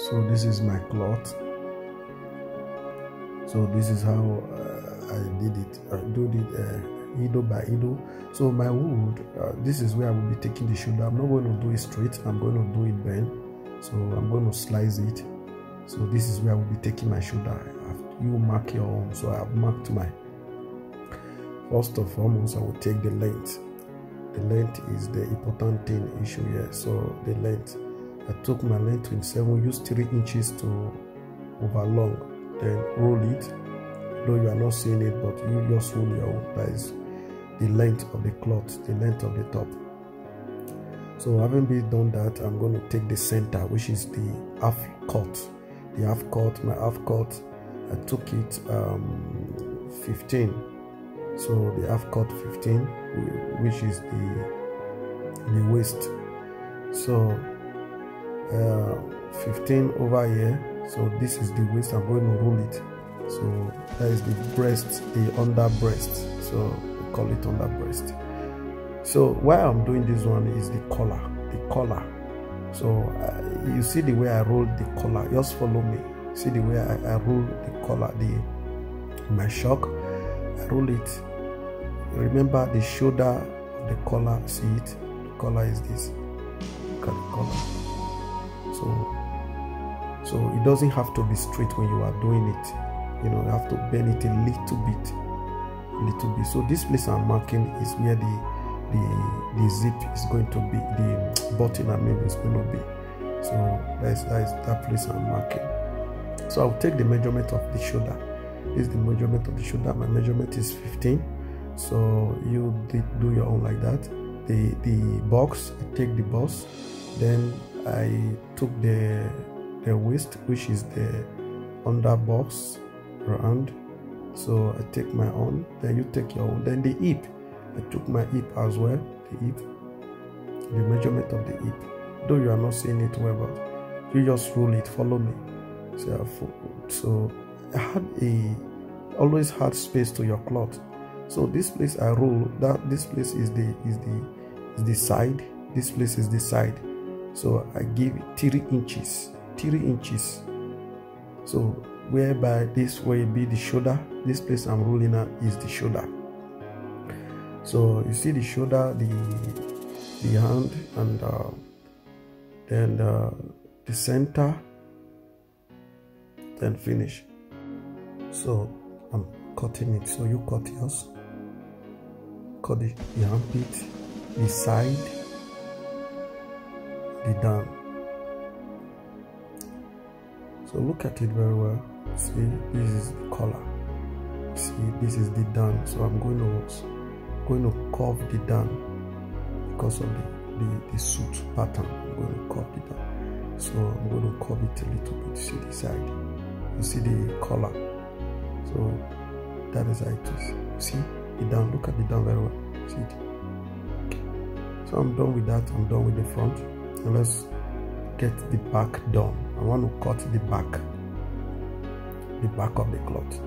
so this is my cloth. So this is how uh, I did it I do it uh, ido by ido so my wood uh, this is where I will be taking the shoulder. I'm not going to do it straight. I'm going to do it bend so I'm going to slice it. So this is where I will be taking my shoulder. You mark your own. So I've marked my. First of all, I will take the length. The length is the important thing issue here. So the length I took my length 27 use 3 inches to overlong then roll it. Though you are not seeing it but you just roll your own. That is the length of the cloth the length of the top. So having been done that i'm going to take the center which is the half cut the half cut my half cut i took it um 15 so the half cut 15 which is the the waist. So uh, 15 over here. So this is the waist i'm going to roll it. So that is the breast the under breast. So we call it under breast. So why i'm doing this one is the collar the collar. So uh, you see the way i roll the collar. Just follow me. See the way i, I roll the collar the my shock. I roll it. Remember the shoulder the collar see it? The collar is this. Look collar so so it doesn't have to be straight when you are doing it. You know you have to bend it a little bit a little bit. So this place i'm marking is where the the the zip is going to be the button i mean is going to be. So that's that is that place i'm marking. So i'll take the measurement of the shoulder. This is the measurement of the shoulder. My measurement is 15 so you do your own like that. The the box i take the box. Then i took the the waist which is the under box round so i take my own then you take your own. Then the hip i took my hip as well the hip the measurement of the hip though you are not seeing it well but you just rule it follow me. So so i had a always had space to your cloth. So this place i rule that this place is the is the is the side. This place is the side so i give it three inches three inches. So whereby this way be the shoulder this place i'm rolling out is the shoulder. So you see the shoulder the the hand and uh, then uh, the center then finish. So i'm cutting it. So you cut yours. Cut the, the armpit the side the down so look at it very well. See this is the collar see this is the down so i'm going to going to curve the down because of the the, the suit pattern. I'm going to curve it down so i'm going to curve it a little bit. See the side? You see the collar so that is how it is. See? The down look at the down very well. See it? So i'm done with that. I'm done with the front let's get the back done. I want to cut the back the back of the cloth.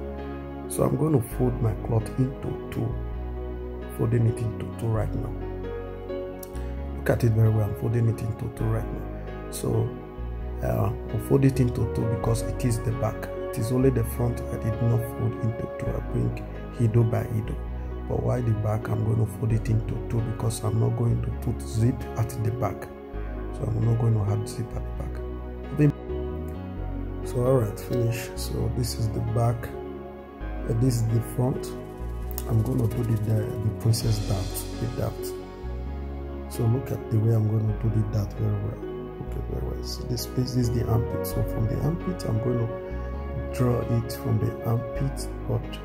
So i'm going to fold my cloth into two folding it into two right now. Look at it very well. I'm folding it into two right now. So uh, i'll fold it into two because it is the back. It is only the front. I did not fold into two. I bring ido by ido but why the back? I'm going to fold it into two because i'm not going to put zip at the back so i'm not going to add zip at the back. So all right finish. So this is the back. Uh, this is the front. I'm going to do the the, the princess dart the dart so look at the way i'm going to do the dart very well. Okay very well. So this place is the armpit. So from the armpit i'm going to draw it from the armpit but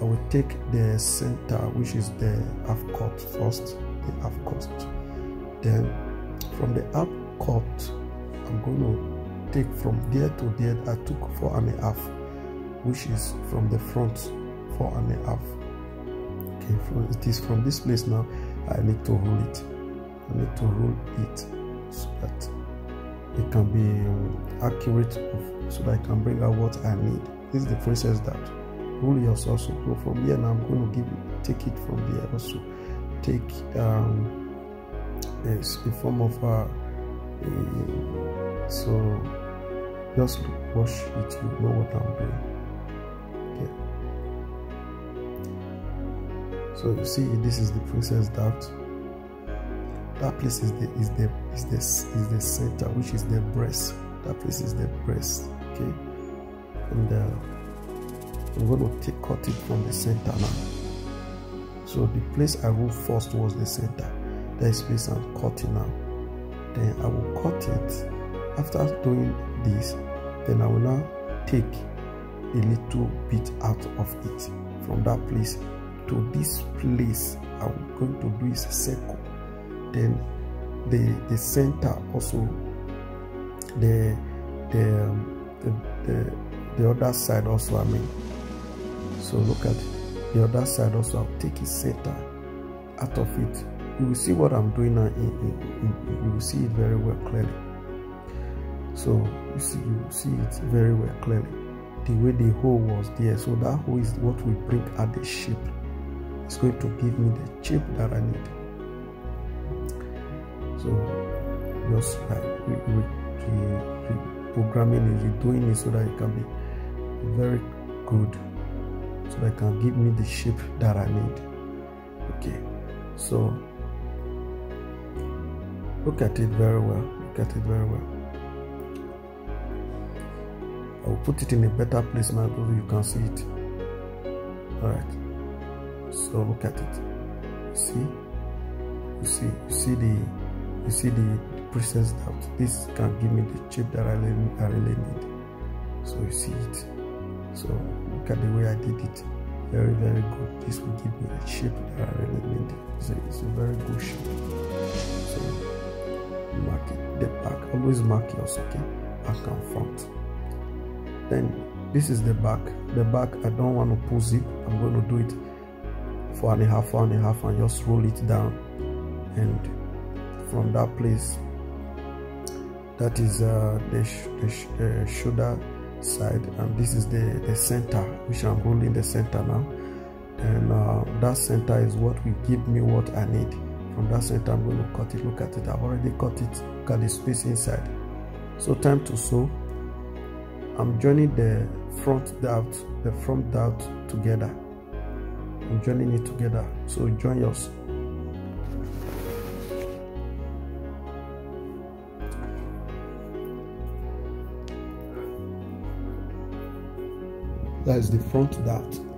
i will take the center which is the half cut first the half cut then from the half cut i'm going to take from there to there. I took four and a half which is from the front four and a half. Okay from, it is from this place now i need to roll it. I need to roll it so that it can be um, accurate so that i can bring out what i need. This is the process that roll yours also go from here now i'm going to give take it from there also. Take um a, a form of uh, a, so just watch it you know what i'm doing okay so you see this is the princess dart that place is the is the is the is the center which is the breast. That place is the breast okay? And uh, i'm going to take cut it from the center now. So the place i wrote first was the center that is place i'm cutting now. Then i will cut it. After doing this then i will now take a little bit out of it. From that place to this place i'm going to do is circle. Then the the center also the the, um, the the the other side also i mean. So look at the other side also. I'll take a center out of it you will see what i'm doing now you will see it very well clearly. So you see you see it very well clearly. The way the hole was there so that hole is what we bring at the shape. It's going to give me the shape that i need. So just like re, re, re, programming it, redoing it so that it can be very good, so that it can give me the shape that I need. Okay, so look at it very well. Look at it very well. I will put it in a better place now so you can see it. Alright. So look at it. See? You see you see the you see the, princess dart this can give me the shape that I really, I really need so you see it so look at the way I did it very very good this will give me the shape that I really need it's a, it's a very good shape so mark it the back always mark yours okay back and front. Then this is the back. The back I don't want to pull zip. I'm going to do it four and a half four and a half and just roll it down. And from that place that is uh, the, sh the, sh shoulder side and this is the the center which i'm holding the center now. And uh, that center is what will give me what i need from that center i'm going to cut it look at it. I've already cut it look at the space inside. So time to sew. I'm joining the front dart the front dart together. I'm joining it together. So join yours. That is the front dart.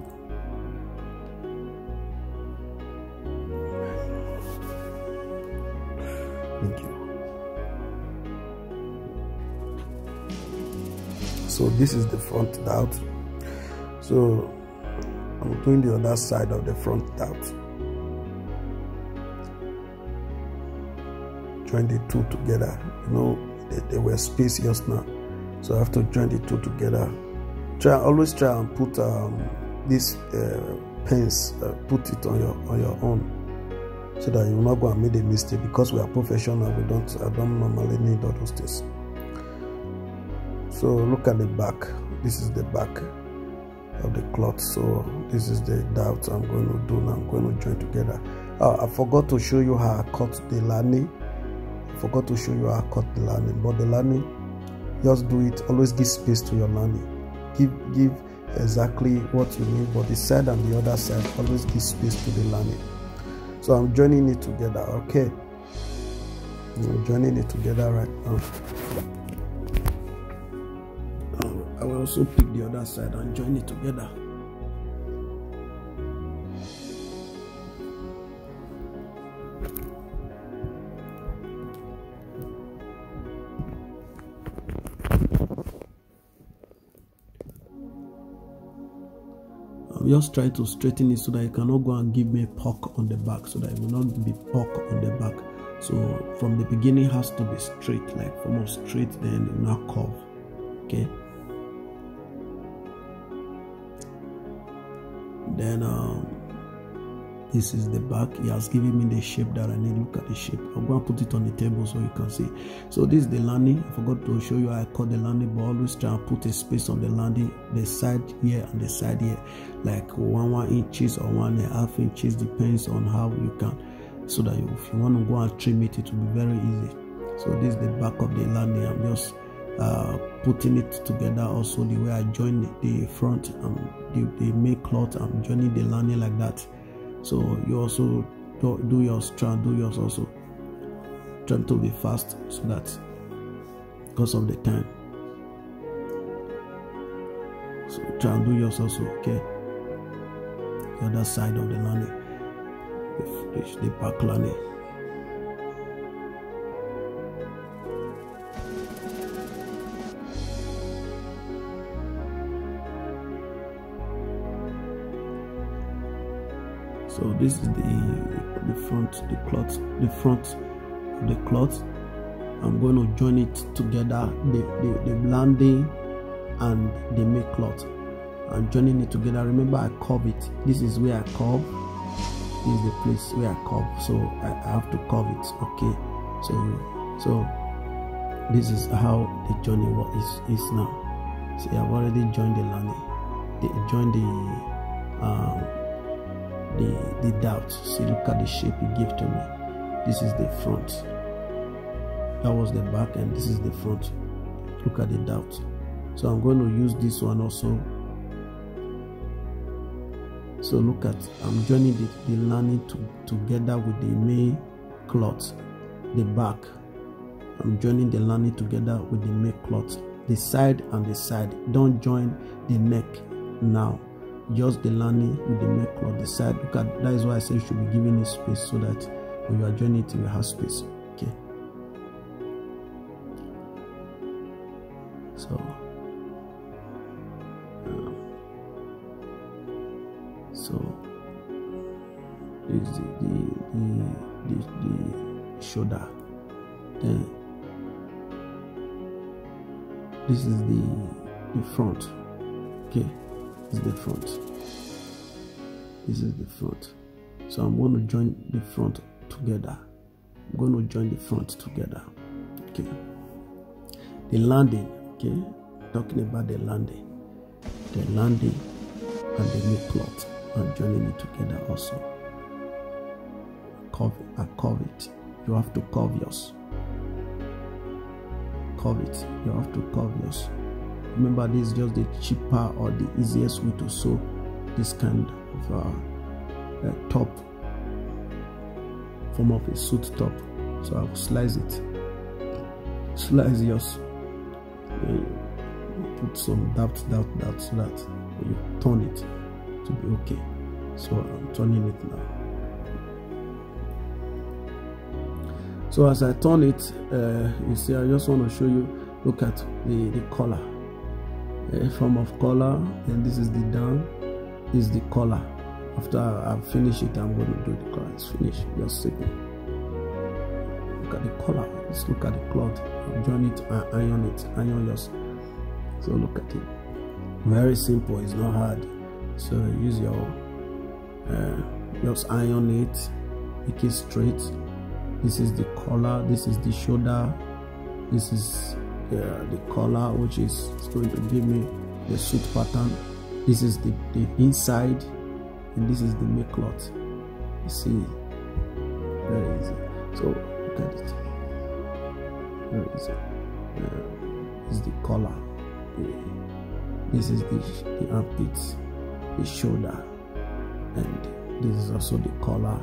So this is the front dart. So I'm doing the other side of the front dart. Join the two together. You know, they, they were spacious now. So I have to join the two together try always try and put um, this uh, pens uh, put it on your on your own so that you will not go and make a mistake because we are professional we don't i don't normally need all those things so look at the back. This is the back of the cloth. So this is the dart i'm going to do now i'm going to join together. Uh, i forgot to show you how i cut the lining forgot to show you how i cut the lining but the lining just do it. Always give space to your lining give give exactly what you need. But the side and the other side always give space to the lining so i'm joining it together okay? I'm joining it together right now i will also pick the other side and join it together. Just try to straighten it so that you cannot go and give me a poke on the back so that it will not be poke on the back. So from the beginning has to be straight like almost straight then not curve okay then um this is the back. He has given me the shape that i need. Look at the shape. I'm going to put it on the table so you can see. So this is the landing. I forgot to show you how i cut the landing but always try and put a space on the landing the side here and the side here. Like one one inches or one and a half inches depends on how you can so that if you want to go and trim it it will be very easy. So this is the back of the landing. I'm just uh, putting it together also the way I join the front and the, the main cloth I'm joining the lining like that. So you also do, do yours try and do yours also. Try to be fast so that because of the time. So try and do yours also okay? The other side of the lining the, the back lining so this is the the front the cloth the front of the cloth. I'm going to join it together the the, the landing and the make cloth. I'm joining it together. Remember i curve it. This is where i curve. This is the place where i curve. So i, I have to curve it. Okay. So so this is how the journey is is now. See i've already joined the landing. The joined the um the the dart see look at the shape he gave to me. This is the front. That was the back and this is the front. Look at the dart so i'm going to use this one also. So look at i'm joining the, the lining to, together with the main cloth the back. I'm joining the lining together with the main cloth the side and the side. Don't join the neck now just the lining with the neck cloth the side look at that is why i say you should be giving it space so that when you are joining it you have space. Okay. So um, so this is the the, the, the, the shoulder. Then this is the the front. Okay is the front. This is the front. So i'm going to join the front together. I'm going to join the front together. Okay. The landing okay? Talking about the landing. The landing and the new cloth i'm joining it together also. Curve i curve it. You have to curve yours. Curve it. You have to curve yours remember this is just the cheaper or the easiest way to sew this kind of uh, uh, top form of a suit top. So I'll slice it. Slice yours. Put some dot dot dot so that you turn it to be okay. So I'm turning it now. So as I turn it uh, you see I just want to show you look at the the color a form of color and this is the down is the color. After I finish it I'm going to do the color. It's finished just simple look at the color let's look at the cloth. Join it and iron it iron yours so look at it. Very simple it's not hard. So use your uh, just iron it make it straight. This is the collar this is the shoulder this is uh, the color which is going to give me the suit pattern. This is the, the inside and this is the make cloth. You see? Very easy. So look at it. Very easy. Uh, is the collar. This is the, the armpits the shoulder and this is also the collar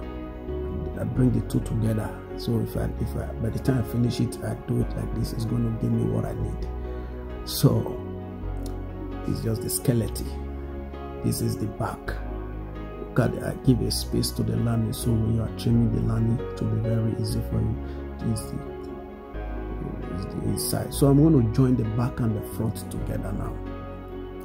I bring the two together. So if I if I by the time I finish it I do it like this it's going to give me what I need. So it's just the skeleton. This is the back. It, I give a space to the lining so when you are trimming the lining to be very easy for you. This is the, is the inside. So I'm going to join the back and the front together now.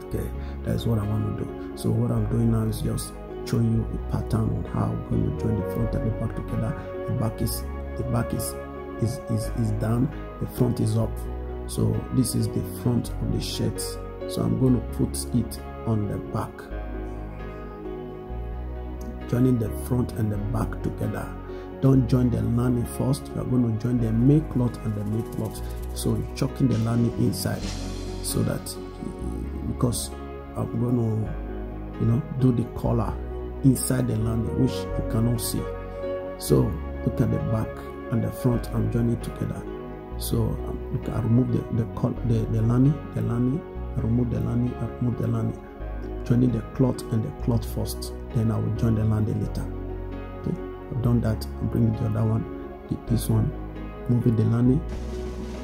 Okay that's what I want to do. So what I'm doing now is just showing you a pattern on how I'm going to join the front and the back together. The back is the back is is is, is down the front is up. So this is the front of the shirt. So i'm going to put it on the back. Joining the front and the back together. Don't join the lining first. You are going to join the make cloth and the make cloth. So you're chucking the lining inside so that because i'm going to you know do the collar inside the lining which you cannot see so look at the back and the front and join it together So um, I remove the the the, the lani, the lani. I remove the lani. I remove the lani. Joining the cloth and the cloth first. Then I will join the lani later. Okay, I've done that. I'm bringing the other one. This one, moving the lani,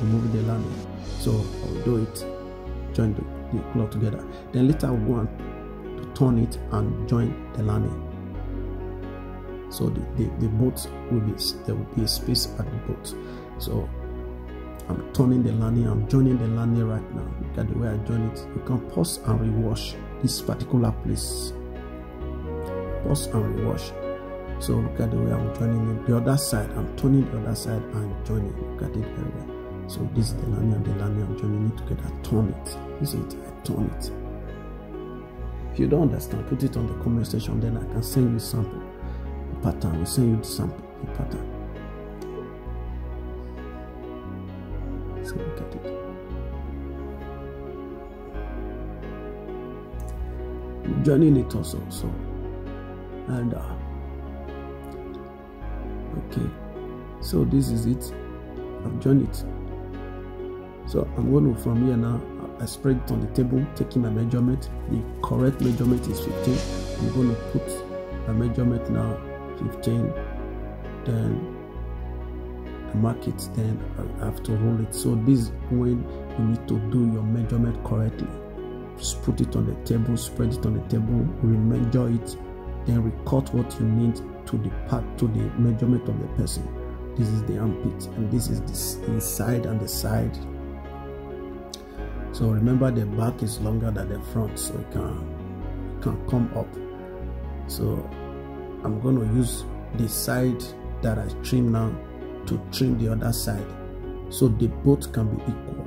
remove the lani. So I'll do it. Join the, the cloth together. Then later I'll go and turn it and join the lani. So the, the, the boat will be there will be a space at the boat. So I'm turning the lani, I'm joining the lani right now. Look at the way I join it. You can pause and rewash this particular place. Pause and rewash. So look at the way I'm joining it. The other side, I'm turning the other side and joining. Look at it very well. So this is the lani and the lani, I'm joining it together. Turn it. You see it? I turn it. If you don't understand, put it on the comment section, then I can send you sample the pattern. We'll send you the sample, pattern. So look at it. joining it also. So and uh, okay, so this is it. I've joined it. So I'm going to from here now. I spread it on the table, taking my measurement. The correct measurement is 15. I'm going to put my measurement now 15. Then I mark it. Then I have to roll it. So this is when you need to do your measurement correctly. Just put it on the table, spread it on the table, remeasure it, then record what you need to the part to the measurement of the person. This is the armpit, and this is the inside and the side. So remember the back is longer than the front, so it can it can come up. So I'm going to use the side that I trim now to trim the other side, so the both can be equal.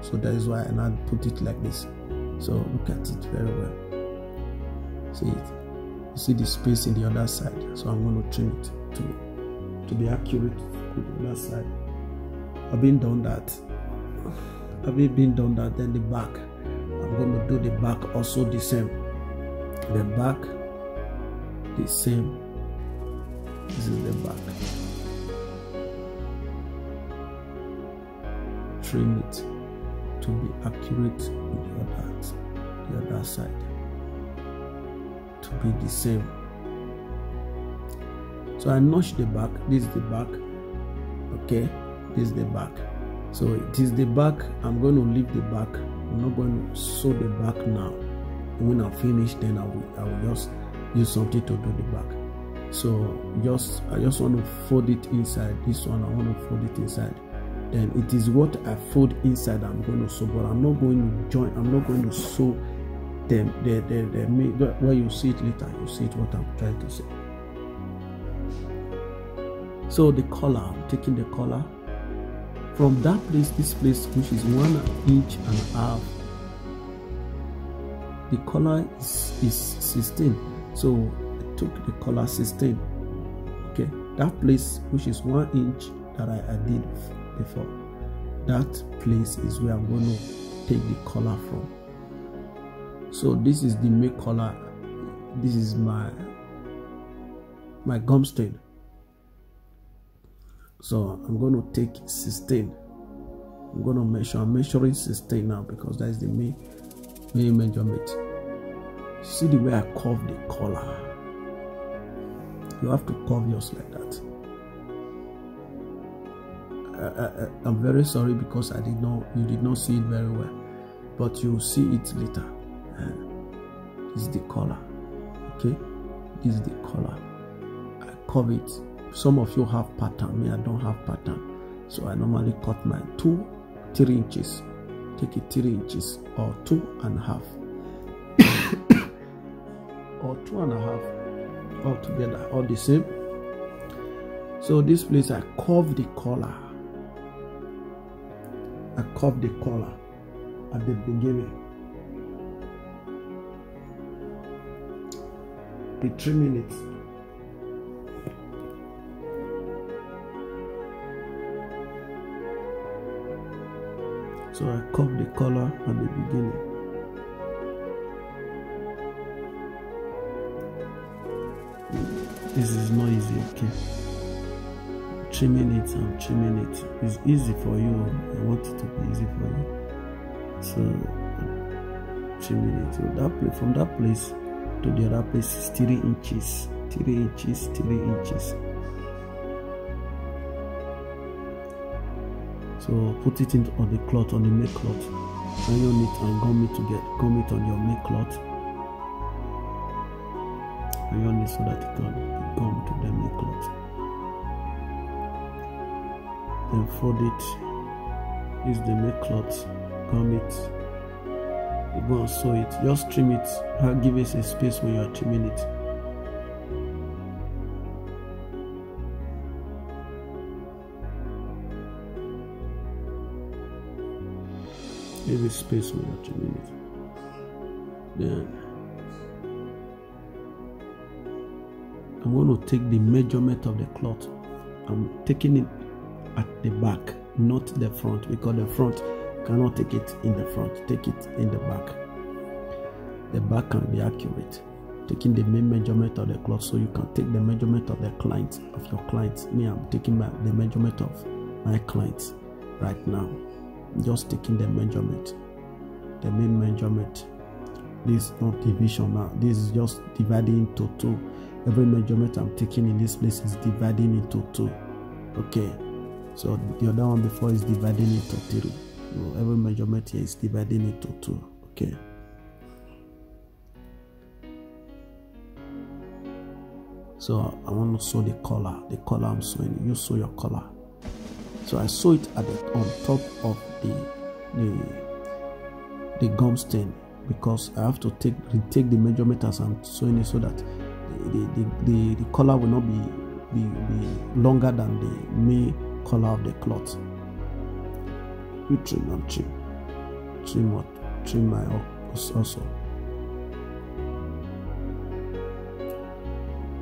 So that is why I now put it like this. So look at it very well. See it. You see the space in the other side. So I'm going to trim it to to be accurate to the other side. Having done that, having been done that, then the back. I'm going to do the back also the same. The back, the same. This is the back. Trim it to be accurate with other, the other side. To be the same. So I notch the back. This is the back. Okay, this is the back. So it is the back. I'm going to leave the back. I'm not going to sew the back now. When I finish, then I will I will just use something to do the back. So just I just want to fold it inside. This one I want to fold it inside then it is what I fold inside I'm going to sew, but I'm not going to join, I'm not going to sew them the, the, the, where you see it later, you see it what I'm trying to say. So the collar, I'm taking the collar from that place, this place, which is one inch and a half. The color is, is 16. So I took the color 16. Okay, that place, which is one inch that I, I did before. That place is where I'm going to take the color from. So this is the make color. This is my my gum stain. So I'm going to take 16. I'm going to measure. I'm measuring 16 now because that is the main main measurement. See the way I curve the collar. You have to curve yours like that. I, am very sorry because I did not, you did not see it very well, but you will see it later. Uh, this is the color, okay? This is the color. I curve it. Some of you have pattern, me I don't have pattern, so I normally cut my two, three inches. Take it three inches or two and a half, or two and a half all together, all the same. So this place I curve the collar I curve the collar at the beginning. Be trimming it. So I curved the collar at the beginning. This is not easy, okay? trimming it i'm trimming it's easy for you. I want it to be easy for you. So trimming it. So that place from that place to the other place is three inches. Three inches three inches so put it in on the cloth on the make cloth. Iron it and gum it to get gum it on your make cloth. Iron it so that it can gum to the make cloth. Then fold it. Use the make cloth. Gum it. You go and sew it. Just trim it. Give it a space when you are trimming it give space when you're trimming then I'm going to take the measurement of the cloth. I'm taking it at the back not the front because the front cannot take it in the front take it in the back. The back can be accurate. Taking the main measurement of the cloth so you can take the measurement of the client of your client me i'm taking my, the measurement of my clients right now just taking the measurement the main measurement. This not division now this is just dividing into two. Every measurement i'm taking in this place is dividing into two. Okay. So the other one before is dividing into three. So every measurement here is dividing into two. Okay. So i want to sew the color the color i'm sewing. You sew your collar so i sew it at the on top of the the the gum stain because i have to take retake the measurement as i'm sewing it so that the the, the, the collar will not be, be be longer than the main color of the cloth. You trim and trim. Trim what? Trim my also.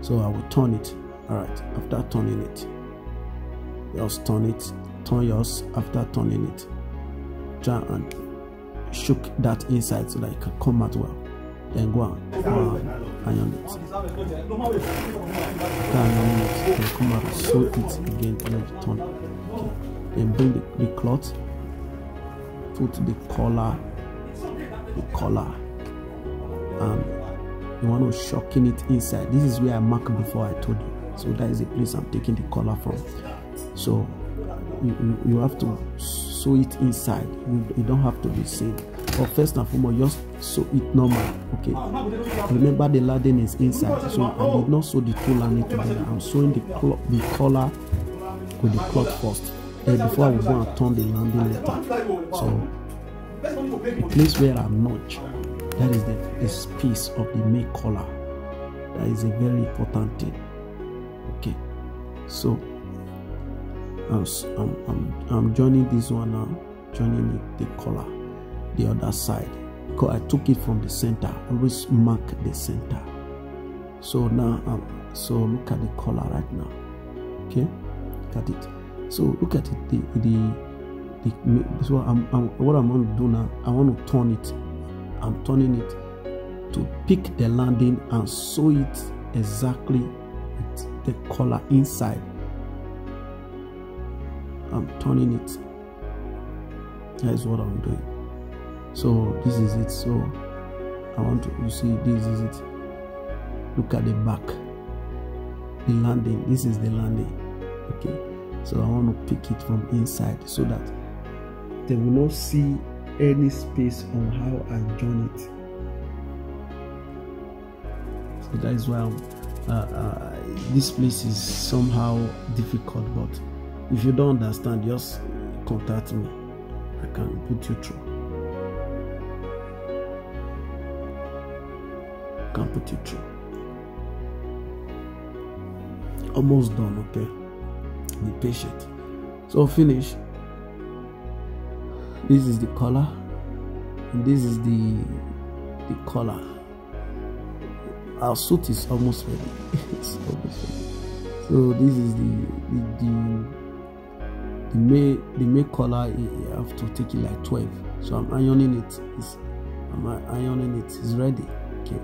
So i will turn it. All right after turning it just turn it turn yours after turning it. Try and shook that inside so that it can come out well. Then go go and iron it. After ironing it. Then come out sew it again and then turn. Okay then bring the, the cloth. Put the collar the collar. And you want to shocking it inside. This is where i marked before i told you. So that is the place i'm taking the collar from so you, you, you have to sew it inside. You, you don't have to be same but first and foremost just sew it normal okay? Remember the lading is inside. So i did not sew the two lining together. I'm sewing the, the collar with the cloth first. Then before i will go and turn the landing later. So the place where i notch that is the, the piece of the make collar. That is a very important thing okay? So I'm, I'm, I'm joining this one now joining the, the collar the other side. Because I took it from the center always mark the center. So now um, so look at the collar right now okay? Look at it. So look at it the the, the so I'm, I'm what I'm going to do now I want to turn it I'm turning it to pick the landing and sew it exactly with the collar inside. I'm turning it. That is what I'm doing. So this is it. So I want to you see this is it. Look at the back. The landing. This is the landing. Okay. So I want to pick it from inside so that they will not see any space on how I join it. So that is why uh, uh, this place is somehow difficult. But if you don't understand, just contact me. I can put you through. Can put you through. Almost done, okay? Be patient. So finish this is the color and this is the the color our suit is almost ready it's almost ready so this is the the the, the may the may color you have to take it like 12 so i'm ironing it. It's, i'm ironing it. It's ready. Okay.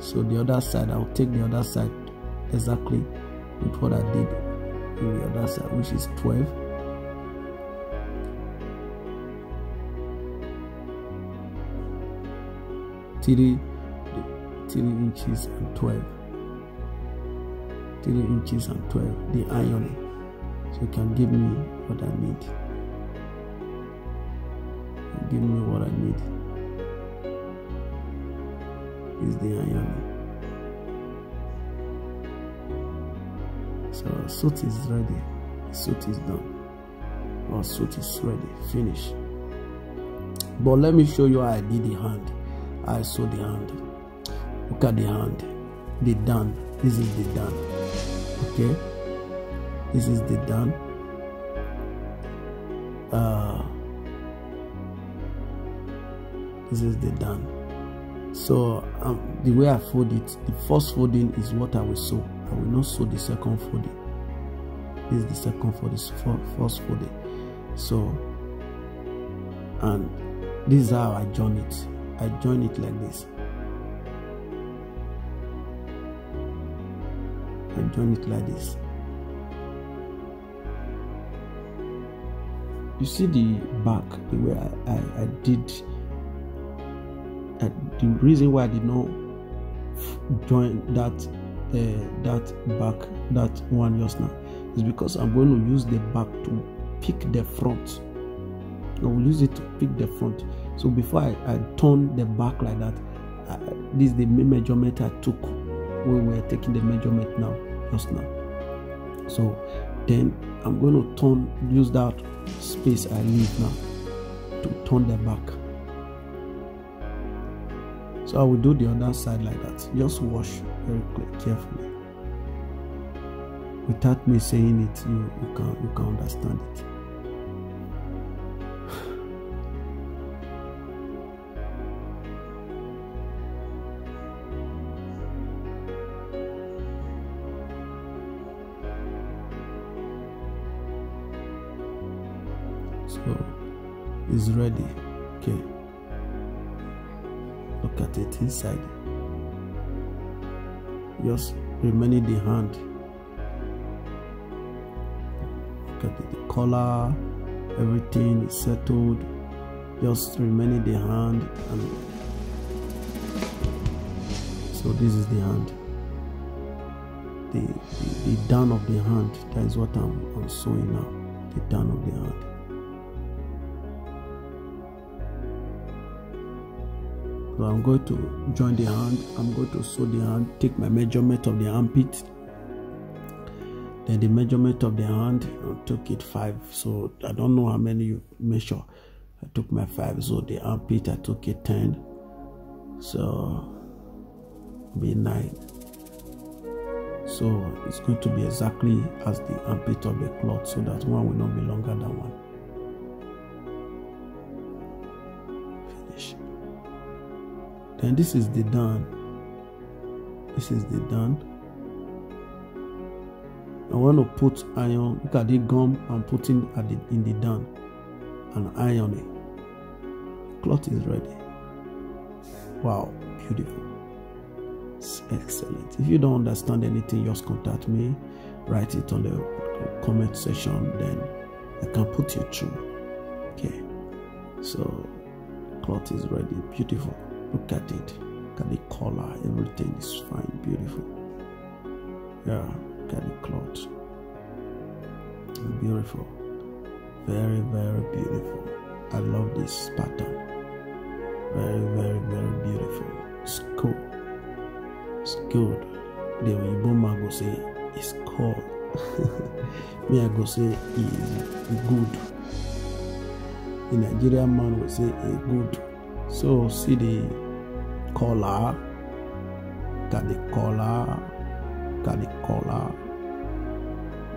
So the other side i'll take the other side exactly with what i did in the other side which is 12 three three inches and 12 three inches and 12 the ironing so you can give me what i need. Give me what i need. Is the ironing so suit is ready. Suit is done. Our suit is ready. Finish. But let me show you how i did the hand. I saw the hand. Look at the hand. The done. This is the done. Okay. This is the done. Uh, this is the done. So um, the way I fold it, the first folding is what I will sew. I will not sew the second folding. This is the second folding, first folding. So, and this is how I join it. I join it like this. I join it like this. You see the back, the way I, I, I did. I, the reason why I did not join that uh, that back, that one just now, is because I'm going to use the back to pick the front. I will use it to pick the front. So before I, I turn the back like that, uh, this is the measurement I took we were taking the measurement now, just now. So then I'm going to turn, use that space I leave now to turn the back. So I will do the other side like that. Just wash very carefully. Without me saying it, you, you can you can understand it. It's ready. Okay. Look at it inside. Just remaining the hand. Look at the color everything is settled. Just remaining the hand and so this is the hand. The, the, the down of the hand that is what I'm, I'm sewing now. The down of the hand So I'm going to join the hand. I'm going to sew the hand, take my measurement of the armpit. Then the measurement of the hand, I took it five. So I don't know how many you measure. I took my five. So the armpit, I took it 10. So be nine. So it's going to be exactly as the armpit of the cloth so that one will not be longer than one. And this is the done. This is the done. I want to put iron look at the gum I'm putting at the in the done and iron it. Cloth is ready. Wow beautiful. It's excellent. If you don't understand anything just contact me. Write it on the comment section then I can put you through. Okay. So cloth is ready. Beautiful Look at it. Look at the color. Everything is fine, beautiful. Yeah, look at the cloth. Beautiful. Very, very beautiful. I love this pattern. Very, very, very beautiful. It's cool. It's good. The Igbo man go say it's cool. Me, I go say it's good. The Nigerian man will say it's good. So see the collar, got the collar, got the collar,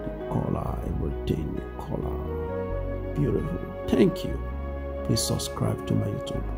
the collar, everything, the collar. Beautiful. Thank you. Please subscribe to my YouTube.